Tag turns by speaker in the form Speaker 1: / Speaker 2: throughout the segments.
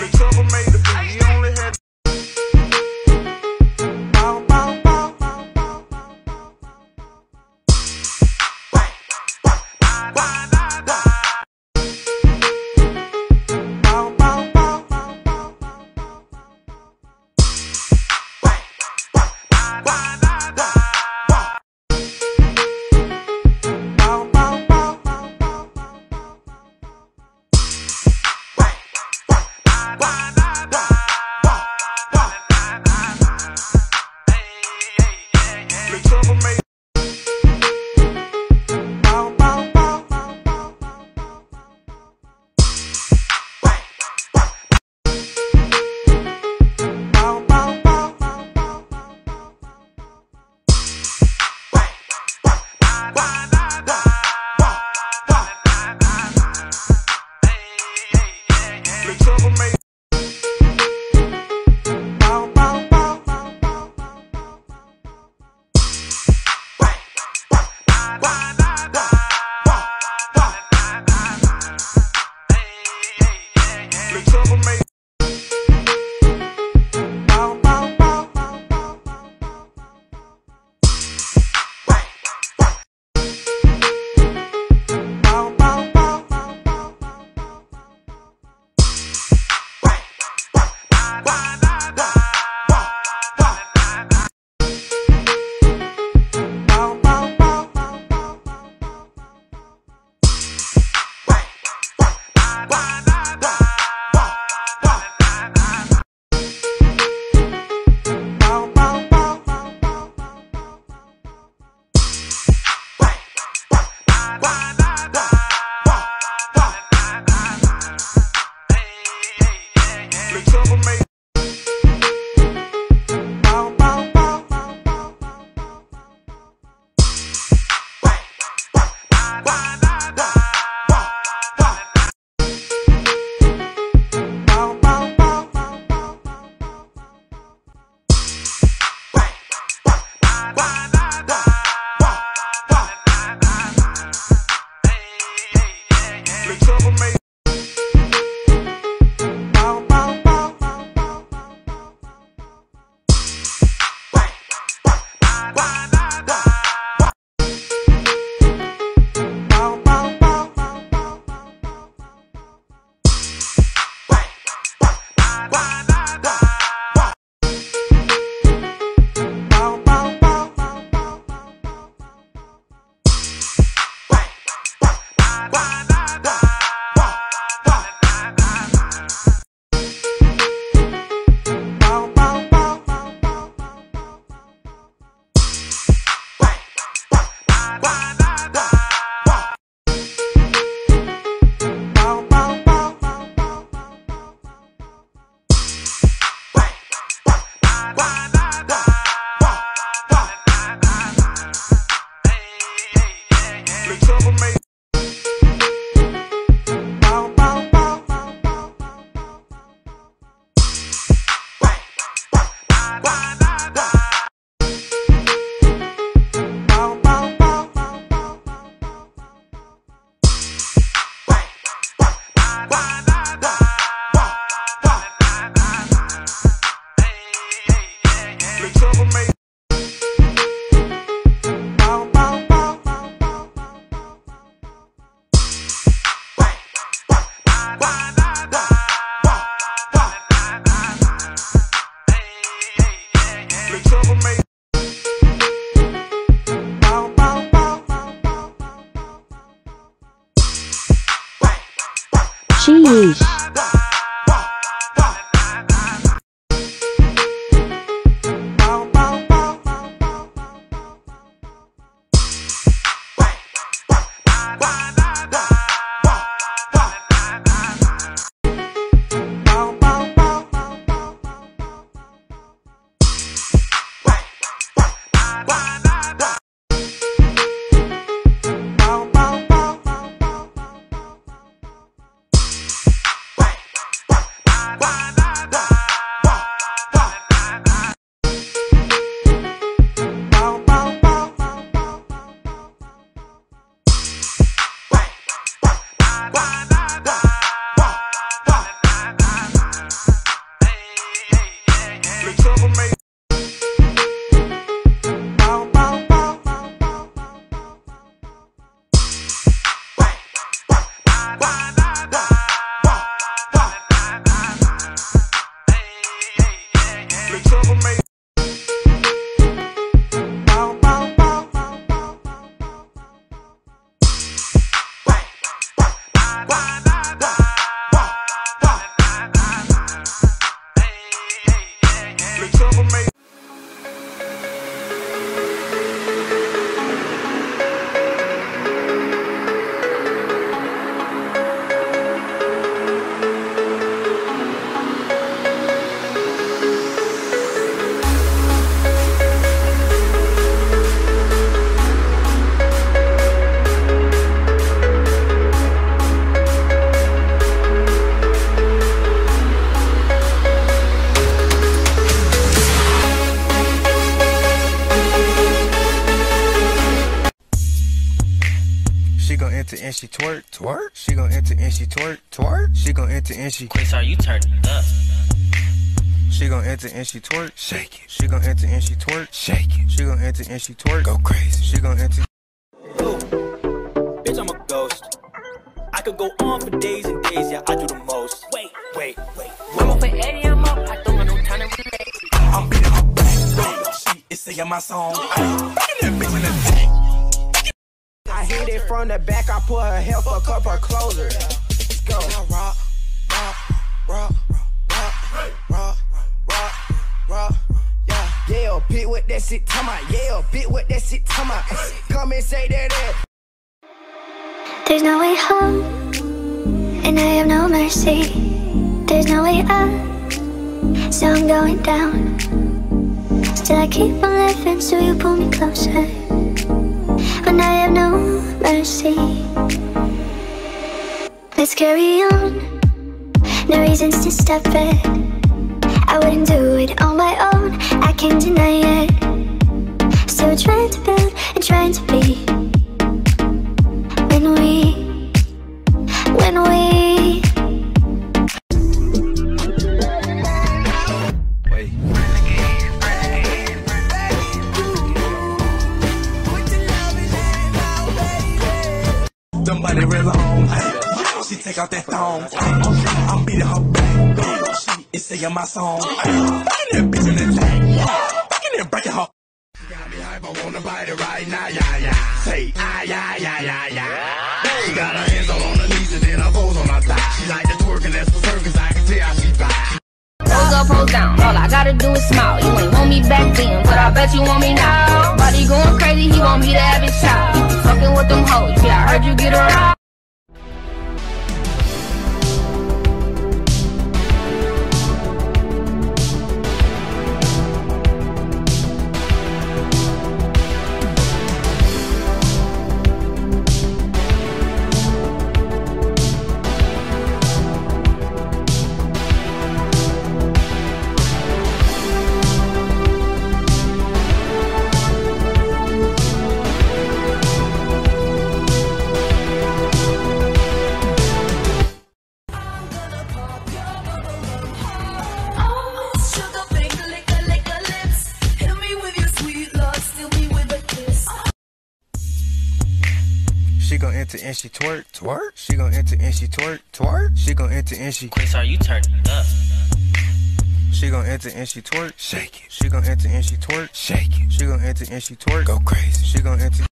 Speaker 1: The
Speaker 2: trouble made and she twerk, twerk. She gon' enter and she twerk, twerk. She gon' enter and she
Speaker 3: Quincy, are you turned up?
Speaker 2: She gon' enter and she twerk, shake it. She gon' enter and she twerk, shake it. She gon' enter and she twerk, go crazy. She gon' enter.
Speaker 4: Bitch, I'm a ghost. I could go on for days and days, yeah, I do the most. Wait, wait, wait.
Speaker 5: I'm up for Eddie, I'm up. I don't got no time to relate.
Speaker 4: I'm beating her back. She is singing my song. Ay, that bitch in the tank.
Speaker 6: Hit it from the back, I put her hair, fuck up her closer. Let's go.
Speaker 4: Rock, rock, rock, rock, rock, rock, rock, rock, yeah.
Speaker 6: Yeah, bit with that shit, come on. Yeah, bit with that shit, come on. Come and say that. that.
Speaker 7: There's no way home, and I have no mercy. There's no way out, So I'm going down. Still I keep on living, so you pull me closer. When I have no mercy. Let's carry on. No reasons to stop it. I wouldn't do it on my own. I can't deny it. Still trying to build and trying to be.
Speaker 1: Them body real long. Ay, She take out that thong. I'm beating her back. She is singing my song. Ay, Fucking that bitch in the tank. Fucking that breaking her. Got me hype, I wanna bite it right now, yeah, yeah. Say, ah, yeah, yeah, yeah, yeah. She got her hands all on her knees and then her bows on her thigh. She like the twerk and that's for circus, I can tell how she fly.
Speaker 5: Pose up, pose down. All I gotta do is smile. You ain't want me back then, but I bet you want me now. Body going crazy, he want me to have his child. Fucking with them hoes, yeah, I heard you get around.
Speaker 2: Enter and she twerk, twerk. She gon' enter and she twerk, twerk. She gon' enter and she
Speaker 3: Chris, are you turned up?
Speaker 2: She gon' enter and she twerk, shake it. She gon' enter and she twerk, shake it. She gon' enter and she twerk, go crazy. She gon' enter.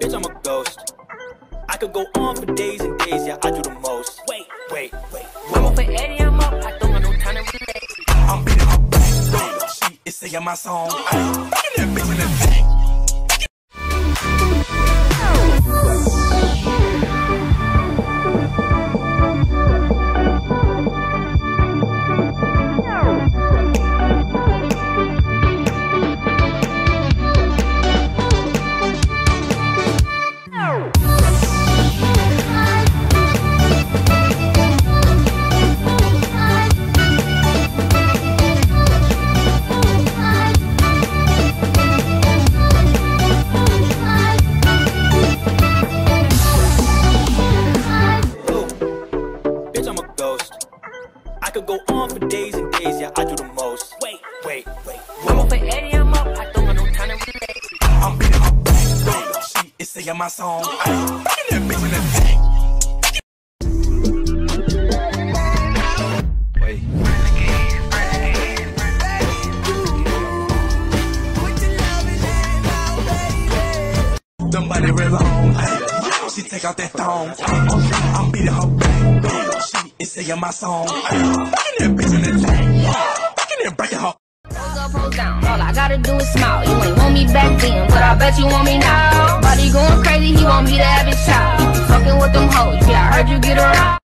Speaker 4: Bitch, I'm a ghost. I could go on for days and days, yeah, I do the most. Wait, wait, wait.
Speaker 5: I'm up for Eddie, I'm up. I don't got no time to relate.
Speaker 1: I'm beating her back. She is singing my song. Ay, Fucking that bitch in the tank.
Speaker 4: Days and days, yeah, I do the most. Wait, wait, wait.
Speaker 5: I'm up for Eddie, I'm up. I don't got no time to relate.
Speaker 1: I'm beating her back. She is singing my song. Uh. Ay, Fucking that bitch in the tank.
Speaker 2: Wait.
Speaker 1: Real long. Ay, She take out that thong. Ay, I'm beating her back. Singing my song. Fucking that bitch in the tank. Fucking that breaking her.
Speaker 5: Pose up, pose down. All I gotta do is smile. You ain't want me back then, but I bet you want me now. Body going crazy, he want me to have his child. Fucking with them hoes, yeah, I heard you get around.